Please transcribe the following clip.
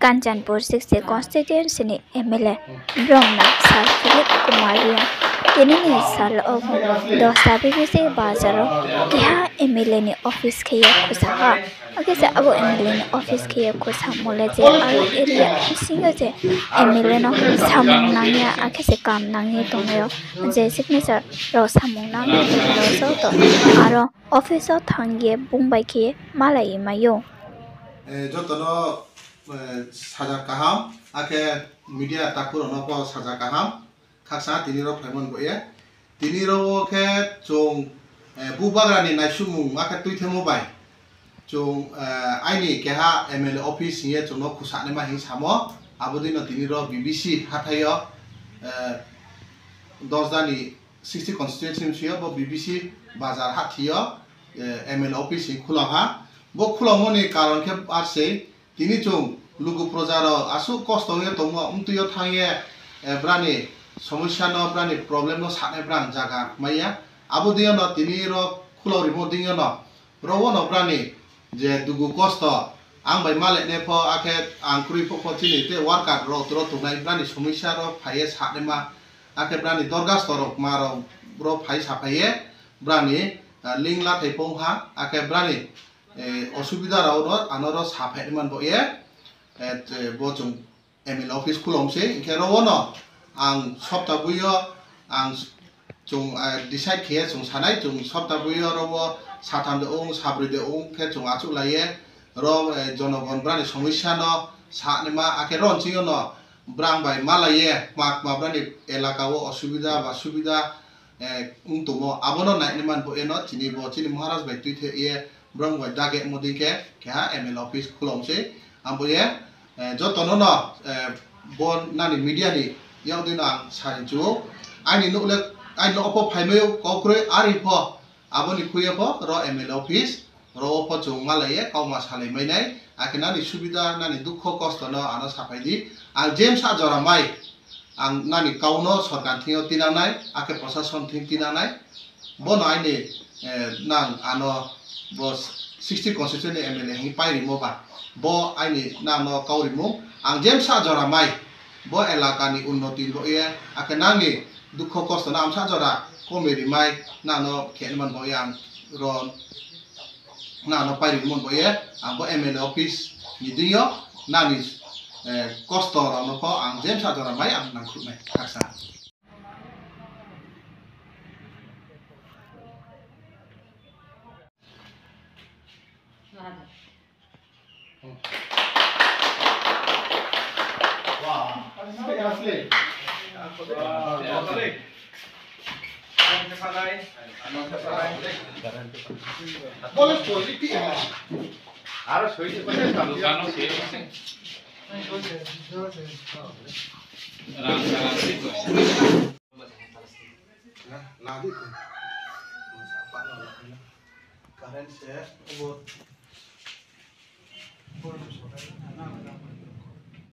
Kanchanpur sixty constituency ने MLA Brahmanath साल Philip कुमारिया इन्होंने साल और दोस्ता बीबी एमएलए ने ऑफ़िस के खुशा हा से अब एमएलए ने ऑफ़िस के खुशा मोले जे एरिया जे एमएलए नो सामुंग नांगिया से काम नांगिया तुम्हें जे सिकने सर रो तो आरो ऑफिसो थांगिए बुंबाई किए मालाई मायो えー、ちょっとの সাজা কাহাম আকে মিডিয়া তাকুর অনপ সাজা কাহাম খাকসা তিনি র ফেমন বয়ে তিনি র কে চং বুবাগ্রানি নাইসুমুং আকে তুই থেমো বাই। চং আইনি কেহা এমএলএ অফিস নিয়ে চং খুসানে মা হিং সামো আবদিন তিনি র বিবিসি হাথায় দশ দানি সিক্সটি কনস্টিটুয়েন্সি সিও ব বিবিসি বাজার হাথিয় এমএলএ অফিস খুলাহা ni karon khe arse tini chung, lugu projaro asu kosto nge tongo umtuyo thangye brani সমস্যা ন প্রবলেম ন সানে জাগা মাইয়া আবু দিও ন তিনি র রিমো দিও ন রবো ন যে দুগু কষ্ট আং বাই মালে নে প আখে আং কুরি প চিনি তে ওয়ার্কার র তর তুনাই প্রানি সমস্যা র ফাইয়ে সানে মা আখে প্রানি দরগাস্ত র মা র ফাই সাফাইয়ে ব্রানি লিং লা থাই পং হা আখে ব্রানি অসুবিধা রাও আনার সাফাই মান বয়ে বচং এমএল অফিস খুলমসে ইনকে রাও ন আং সপ্তাহ বুইও আং chung decide khe chung sanai chung sabta buyo ro satham de ong sabri de ong khe chung achu laye ro jonogon brani সমস্যা no sa ne ma ake ron chingo no brang bai malaye mak ma brani elaka o অসুবিধা বা সুবিধা ung tumo abono nai ne man bo eno chini bo chini maharaj bai tui brang bai dage modi ke kha ml office khulom se ambo ye jotono no bon nani media ni yang din ang sai chu ai ni no le ai no po phai meu ko kre ari po aboni khuye po ro ml office ro po chung malaye kau ma salai mai nai akena ni subida nani dukho kosto no ano sapai di ang jem sa jora mai ang nani kauno সরকার থিও তিনা নাই আকে প্রশাসন thing তিনা নাই bo no ai ni nang ano bo 60 constituency MLA hi pai ri mo ba bo ai ni nang no kau ri ang jem sa jora mai bo elaka ni unnoti bo ye ake nang ni dukho kosto am sa jora kome ri mai nang no khen man bo yang ron nang no pai ri mo bo ye ang bo MLA office ni dio nang ni kosto ro no ko ang jem sa jora mai ang nang khu mai kaksa Wah, asli asli. Boleh positif ya. আরও সইতে করে দোকানও শেষ হচ্ছে